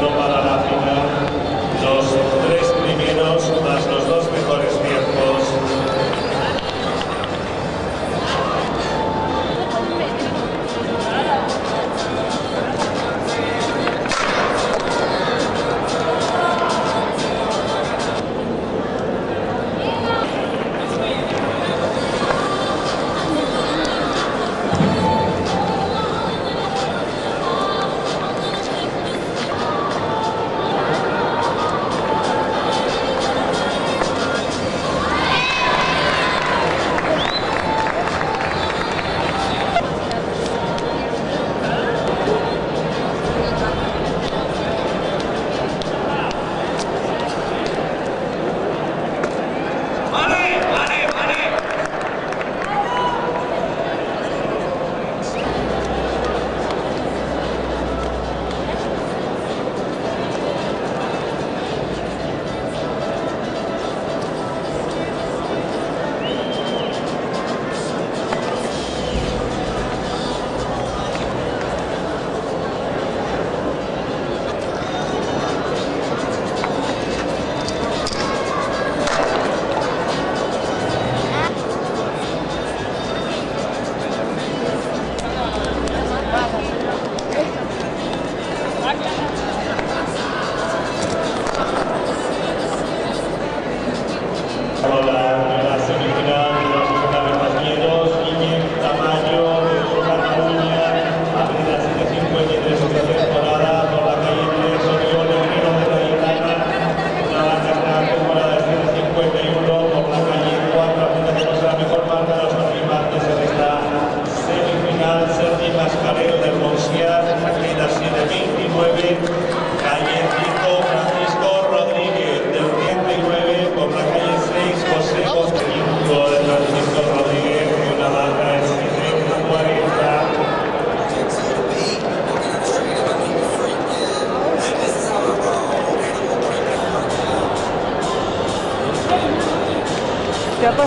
Lombardo.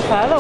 Pasado?